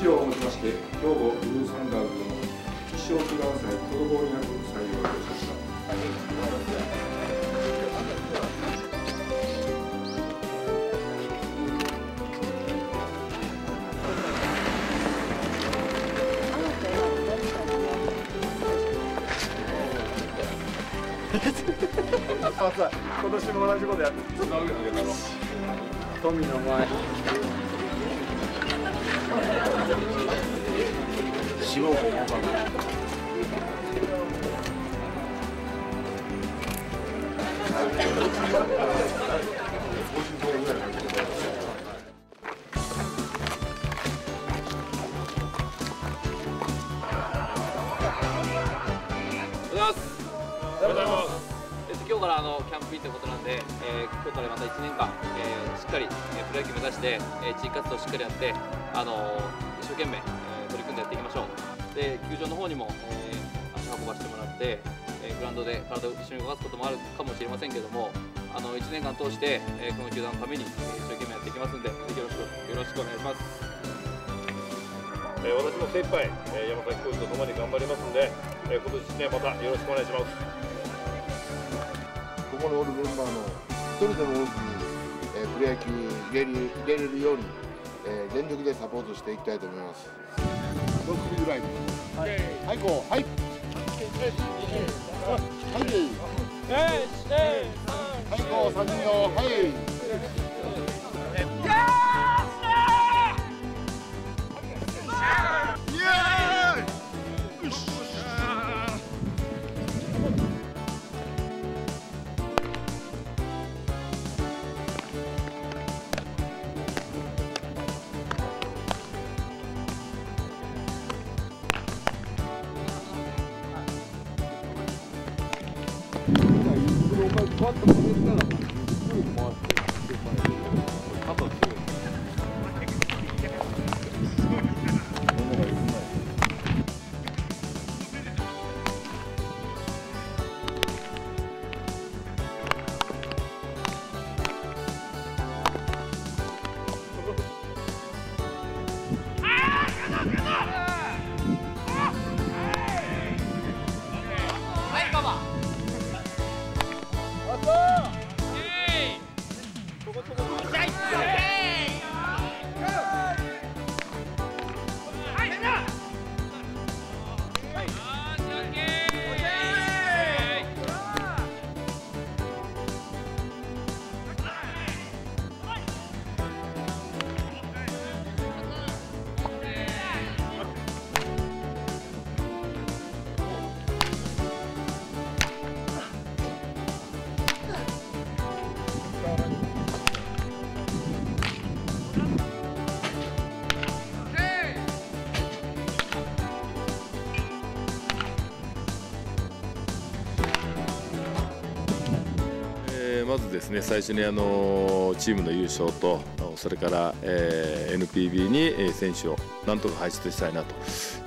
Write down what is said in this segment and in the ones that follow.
以上をもちまして兵庫ブルーサンダーズの必勝祈願祭滞りなく採用いたしました今年も同じことやって富の前死亡法日からあのキャンプインということなんで、えー今日からまた1年間、えーしっかり、えープロ野球目指して、えー地域活動をしっかりやって、あの一生懸命、え取り組んでやっていきましょう。で球場の方にも、えー足運ばせてもらって、えグラウンドで体を一緒に動かすこともあるかもしれませんけども、あの1年間通して、えこの球団のために、え一生懸命やっていきますんで、ぜひよろしくお願いします。え私も精一杯、えー山崎コーチと共に頑張りますので、えー今年1年またよろしくお願いします。ここにおるメンバーの一人でも多く、えープロ野球入れる入れれるように、えー全力でサポートしていきたいと思います。6時ぐらいに。はい。はい、こう。はい。はい。はい、こう、三人の。はい。えーまずですね最初にあのチームの優勝とそれから、え NPB に選手をなんとか輩出したいなと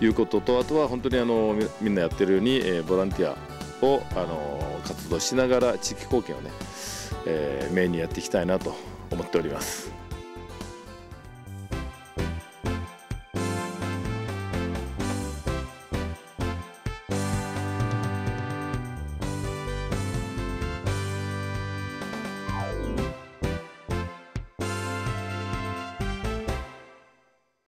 いうこととあとは本当にあのみんなやってるように、えボランティアをあの活動しながら地域貢献をね、えーメインにやっていきたいなと思っております。